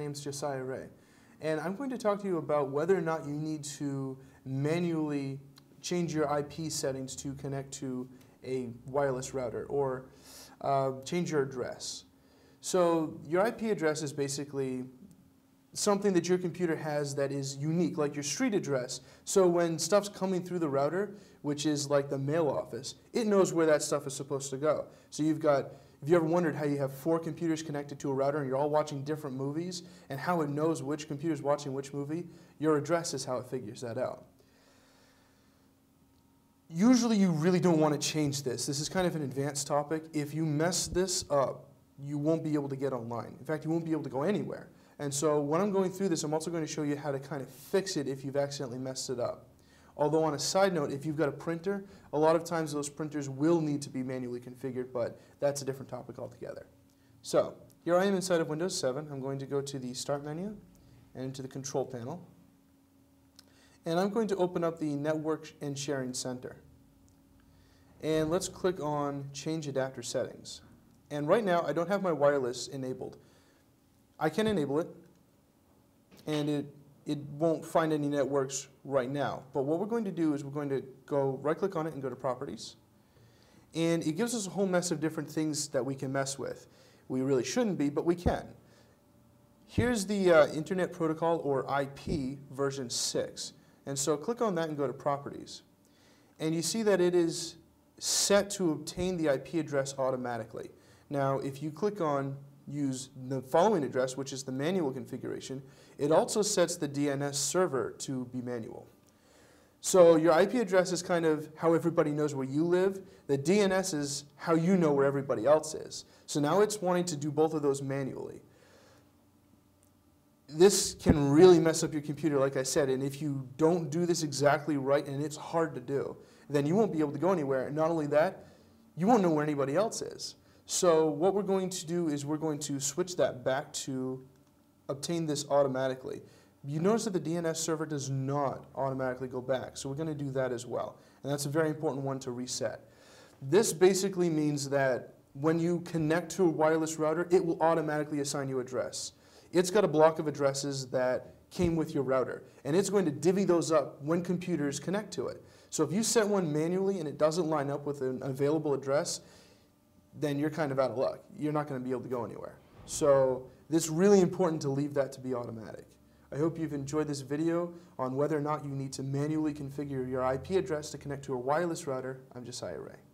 is Josiah Rea. And I'm going to talk to you about whether or not you need to manually change your IP settings to connect to a wireless router or uh, change your address. So your IP address is basically something that your computer has that is unique, like your street address. So when stuff's coming through the router, which is like the mail office, it knows where that stuff is supposed to go. So you've got, have you ever wondered how you have four computers connected to a router and you're all watching different movies and how it knows which computer is watching which movie? Your address is how it figures that out. Usually you really don't want to change this. This is kind of an advanced topic. If you mess this up, you won't be able to get online. In fact, you won't be able to go anywhere. And so when I'm going through this, I'm also going to show you how to kind of fix it if you've accidentally messed it up. Although on a side note, if you've got a printer, a lot of times those printers will need to be manually configured, but that's a different topic altogether. So here I am inside of Windows 7. I'm going to go to the Start menu and into the Control panel. And I'm going to open up the Network and Sharing Center. And let's click on Change Adapter Settings. And right now, I don't have my wireless enabled. I can enable it, and it, it won't find any networks right now. But what we're going to do is we're going to go right-click on it and go to Properties. And it gives us a whole mess of different things that we can mess with. We really shouldn't be, but we can. Here's the uh, Internet Protocol, or IP, version 6. And so click on that and go to Properties. And you see that it is set to obtain the IP address automatically. Now, if you click on use the following address, which is the manual configuration, it also sets the DNS server to be manual. So your IP address is kind of how everybody knows where you live. The DNS is how you know where everybody else is. So now it's wanting to do both of those manually. This can really mess up your computer, like I said, and if you don't do this exactly right, and it's hard to do, then you won't be able to go anywhere. And not only that, you won't know where anybody else is. So what we're going to do is we're going to switch that back to obtain this automatically. You notice that the DNS server does not automatically go back, so we're going to do that as well. And that's a very important one to reset. This basically means that when you connect to a wireless router, it will automatically assign you address. It's got a block of addresses that came with your router, and it's going to divvy those up when computers connect to it. So if you set one manually and it doesn't line up with an available address, then you're kind of out of luck. You're not going to be able to go anywhere. So it's really important to leave that to be automatic. I hope you've enjoyed this video on whether or not you need to manually configure your IP address to connect to a wireless router. I'm Josiah Rea.